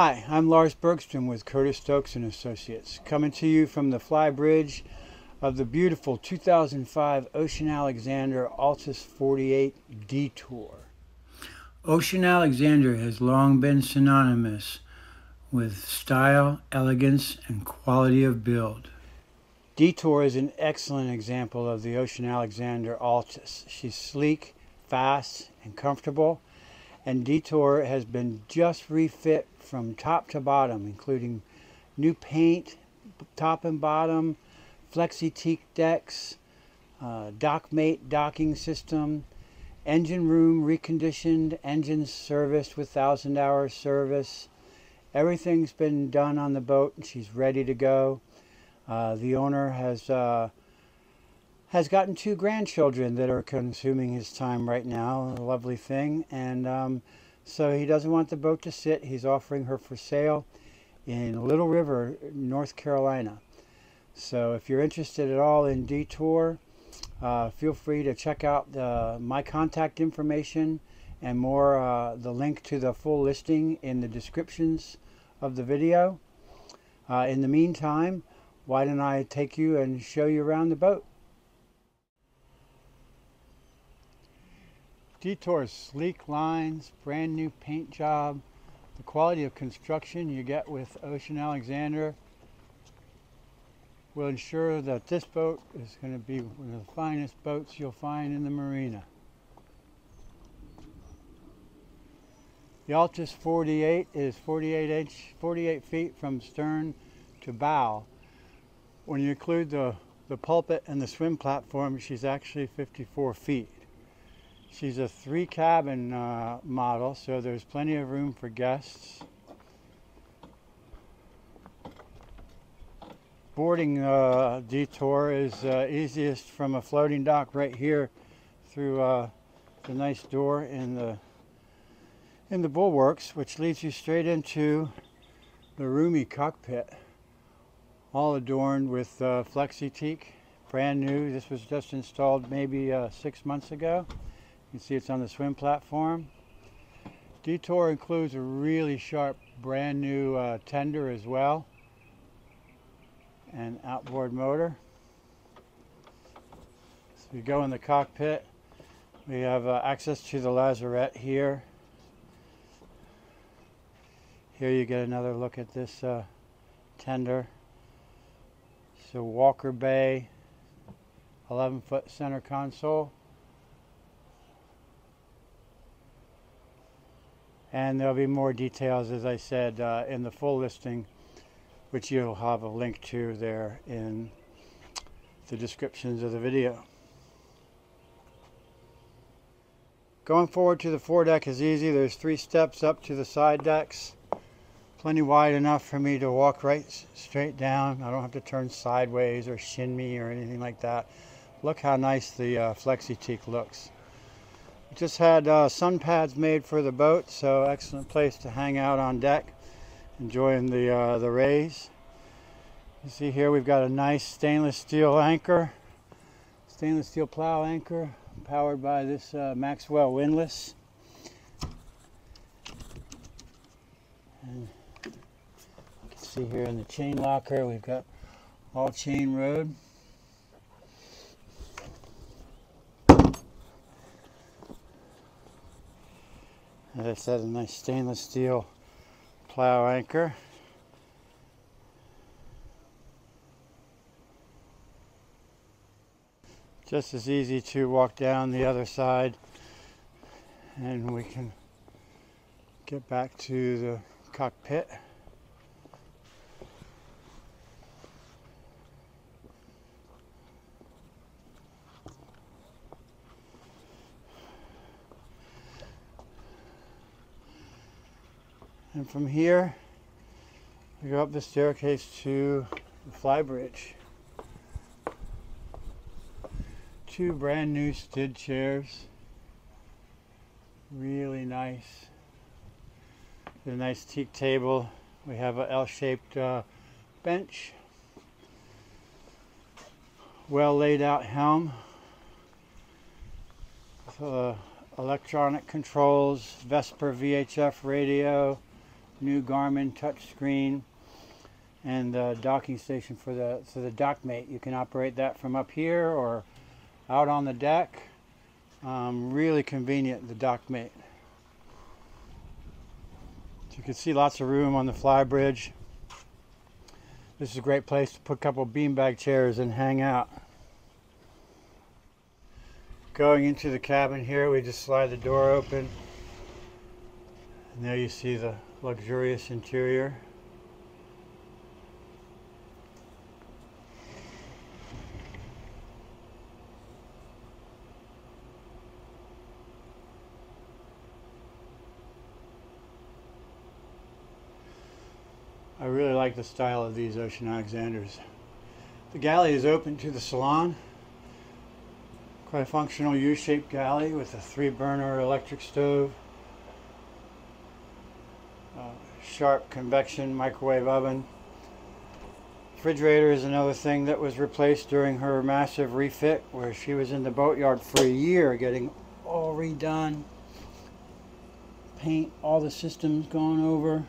Hi, I'm Lars Bergstrom with Curtis Stokes and Associates, coming to you from the fly bridge of the beautiful 2005 Ocean Alexander Altus 48 D'Tour. Ocean Alexander has long been synonymous with style, elegance, and quality of build. D'Tour is an excellent example of the Ocean Alexander Altus. She's sleek, fast, and comfortable, and D'Tour has been just refit from top to bottom, including new paint, top and bottom, Flexiteak decks, uh, dockmate docking system, engine room reconditioned, engines serviced with thousand hour service. Everything's been done on the boat and she's ready to go. Uh, the owner has uh, has gotten two grandchildren that are consuming his time right now. A lovely thing. And um, so he doesn't want the boat to sit. He's offering her for sale in Little River, North Carolina. So if you're interested at all in D'Tour, uh, feel free to check out the, my contact information and more uh, the link to the full listing in the descriptions of the video. Uh, in the meantime, why don't I take you and show you around the boat. D'Tour's sleek lines, brand new paint job, the quality of construction you get with Ocean Alexander will ensure that this boat is going to be one of the finest boats you'll find in the marina. The Altus 48 is 48 inch, 48 feet from stern to bow. When you include the, the pulpit and the swim platform, she's actually 54 feet. She's a three cabin uh, model, so there's plenty of room for guests. boarding uh, D'Tour is uh, easiest from a floating dock right here through uh, the nice door in the in the bulwarks which leads you straight into the roomy cockpit. All adorned with uh, Flexiteak brand new. This was just installed maybe uh, six months ago you can see it's on the swim platform D'Tour includes a really sharp brand new uh, tender as well and outboard motor. So we go in the cockpit. We have uh, access to the lazarette here. Here you get another look at this uh, tender. So Walker Bay, 11 foot center console. And there'll be more details, as I said, uh, in the full listing which you'll have a link to there in the descriptions of the video. Going forward to the foredeck is easy. There's three steps up to the side decks. Plenty wide enough for me to walk right straight down. I don't have to turn sideways or shin me or anything like that. Look how nice the uh, Flexiteak looks. Just had uh, sun pads made for the boat, so excellent place to hang out on deck enjoying the uh, the rays. You see here we've got a nice stainless steel anchor, stainless steel plow anchor, powered by this uh, Maxwell windlass. And you can see here in the chain locker we've got all chain rode. As I said, a nice stainless steel plow anchor. Just as easy to walk down the other side and we can get back to the cockpit. And from here, we go up the staircase to the flybridge. Two brand new Stidd chairs. Really nice. A nice teak table. We have a L-shaped uh, bench. Well laid out helm. With, uh, electronic controls, Vesper VHF radio, new Garmin touchscreen and the docking station for the so the dockmate. You can operate that from up here or out on the deck. Um, really convenient, the dockmate. So you can see lots of room on the fly bridge. This is a great place to put a couple beanbag chairs and hang out. Going into the cabin here, we just slide the door open. And there you see the luxurious interior. I really like the style of these Ocean Alexanders. The galley is open to the salon. Quite a functional U-shaped galley with a three burner electric stove. Sharp convection microwave oven. Refrigerator is another thing that was replaced during her massive refit where she was in the boatyard for a year getting all redone. Paint, all the systems gone over.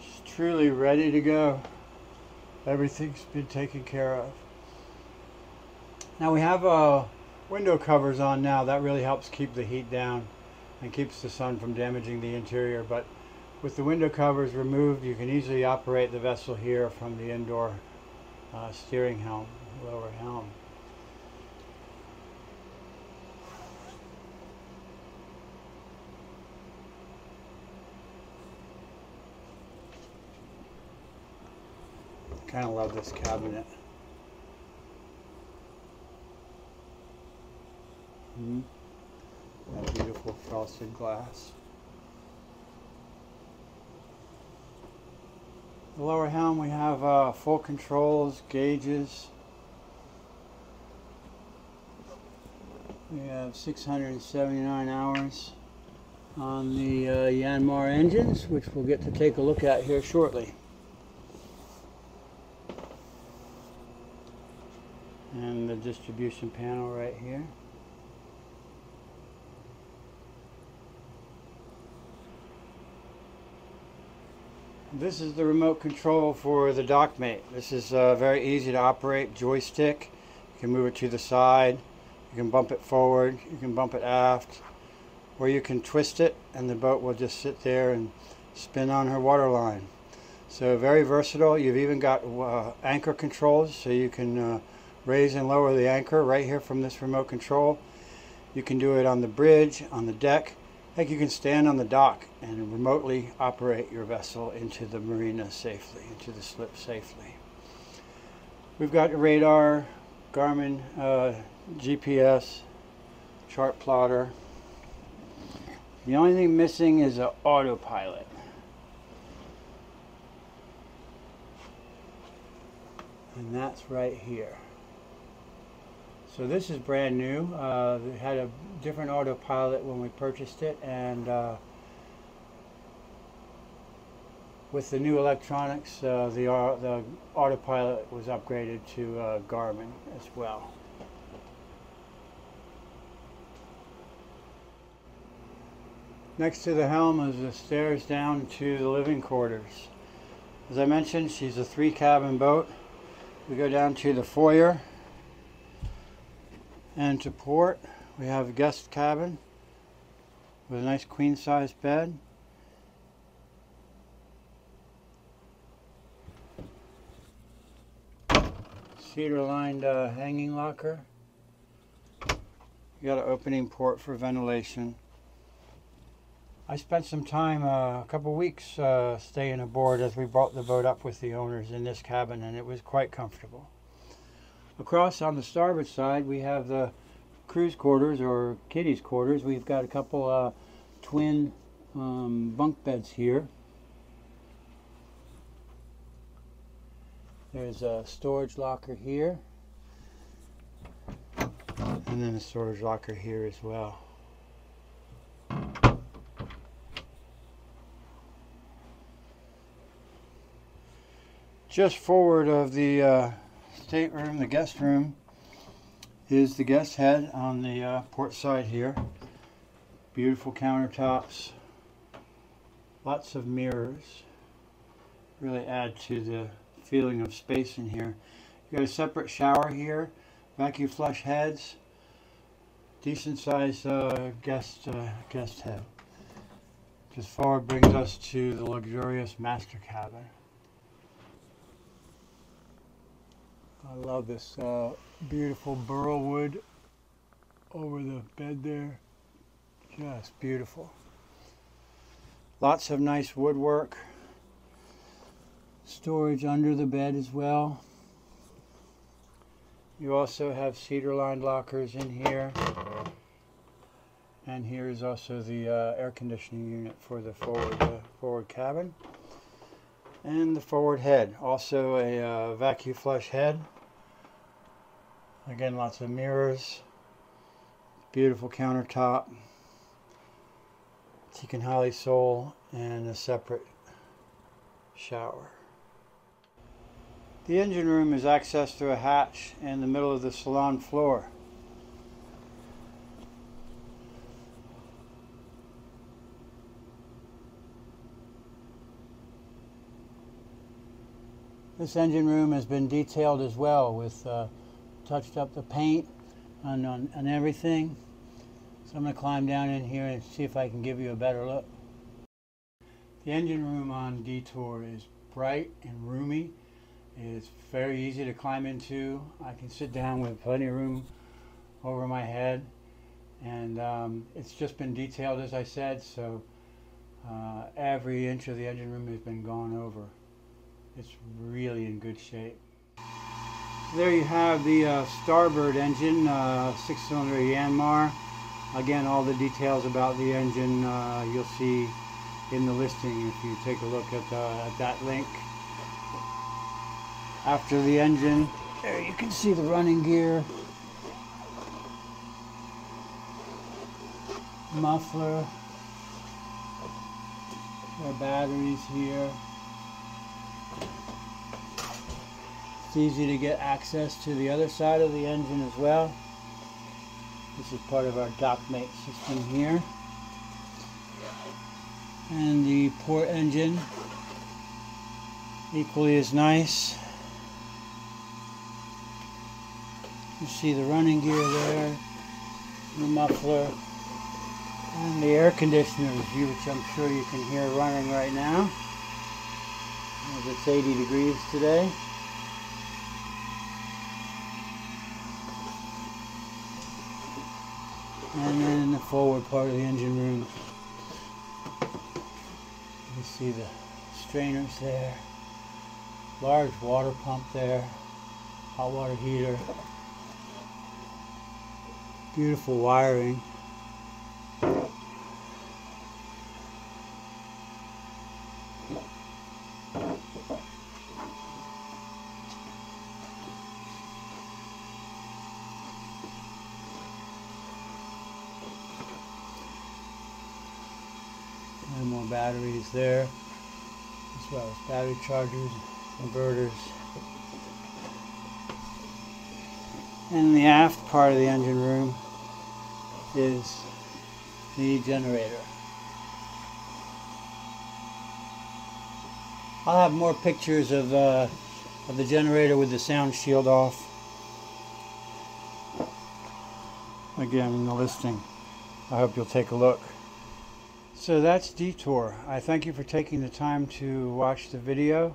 She's truly ready to go. Everything's been taken care of. Now we have uh, window covers on now. That really helps keep the heat down and keeps the sun from damaging the interior. But with the window covers removed, you can easily operate the vessel here from the indoor uh, steering helm, lower helm. kind of love this cabinet. Mm -hmm. Glass. The lower helm we have uh, full controls, gauges. We have 679 hours on the uh, Yanmar engines, which we'll get to take a look at here shortly. and the distribution panel right here. This is the remote control for the dockmate. This is uh, very easy to operate joystick. You can move it to the side, you can bump it forward, you can bump it aft, or you can twist it and the boat will just sit there and spin on her waterline. So very versatile. You've even got uh, anchor controls so you can uh, raise and lower the anchor right here from this remote control. You can do it on the bridge, on the deck. Like you can stand on the dock and remotely operate your vessel into the marina safely, into the slip safely. We've got radar, Garmin uh, GPS, chart plotter. The only thing missing is an autopilot. And that's right here. So this is brand new. Uh, it had a different autopilot when we purchased it and uh, with the new electronics uh, the, the autopilot was upgraded to uh, Garmin as well. Next to the helm is the stairs down to the living quarters. As I mentioned, she's a three cabin boat. We go down to the foyer and to port, we have a guest cabin with a nice queen size bed. Cedar lined uh, hanging locker. You got an opening port for ventilation. I spent some time, uh, a couple weeks, uh, staying aboard as we brought the boat up with the owners in this cabin, and it was quite comfortable. Across on the starboard side, we have the crew's quarters or kiddies quarters. We've got a couple uh, twin um, bunk beds here. There's a storage locker here. And then a storage locker here as well. Just forward of the uh, stateroom, the guest room, is the guest head on the uh, port side here. Beautiful countertops. Lots of mirrors. Really add to the feeling of space in here. You got a separate shower here. Vacuum flush heads. Decent sized uh, guest, uh, guest head. Just forward brings us to the luxurious master cabin. I love this uh, beautiful burl wood over the bed there. Just beautiful. Lots of nice woodwork. Storage under the bed as well. You also have cedar lined lockers in here. And here is also the uh, air conditioning unit for the forward, uh, forward cabin. And the forward head, also a uh, vacuum flush head. Again, lots of mirrors. Beautiful countertop. Highly Sole and a separate shower. The engine room is accessed through a hatch in the middle of the salon floor. This engine room has been detailed as well with uh, touched up the paint on, on everything. So I'm going to climb down in here and see if I can give you a better look. The engine room on D'Tour is bright and roomy. It's very easy to climb into. I can sit down with plenty of room over my head. And um, it's just been detailed as I said, so uh, every inch of the engine room has been gone over. It's really in good shape. There you have the uh, engine, uh, six-cylinder Yanmar. Again, all the details about the engine uh, you'll see in the listing if you take a look at, uh, at that link. After the engine, there you can see the running gear, muffler, there batteries here. It's easy to get access to the other side of the engine as well. This is part of our DockMate system here. And the port engine, equally as nice. You see the running gear there, the muffler, and the air conditioners, which I'm sure you can hear running right now. As it's 80 degrees today. And then in the forward part of the engine room, you see the strainers there, large water pump there, hot water heater, beautiful wiring. and more batteries there as well as battery chargers and inverters. And the aft part of the engine room is the generator. I'll have more pictures of, uh, of the generator with the sound shield off. Again in the listing. I hope you'll take a look so that's D'Tour. I thank you for taking the time to watch the video.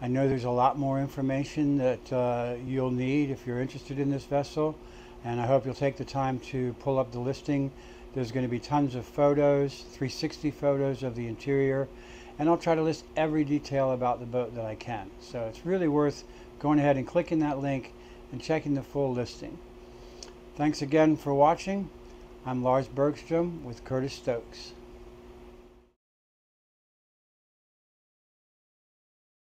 I know there's a lot more information that uh, you'll need if you're interested in this vessel and I hope you'll take the time to pull up the listing. There's going to be tons of photos, 360 photos of the interior and I'll try to list every detail about the boat that I can. So it's really worth going ahead and clicking that link and checking the full listing. Thanks again for watching. I'm Lars Bergstrom with Curtis Stokes.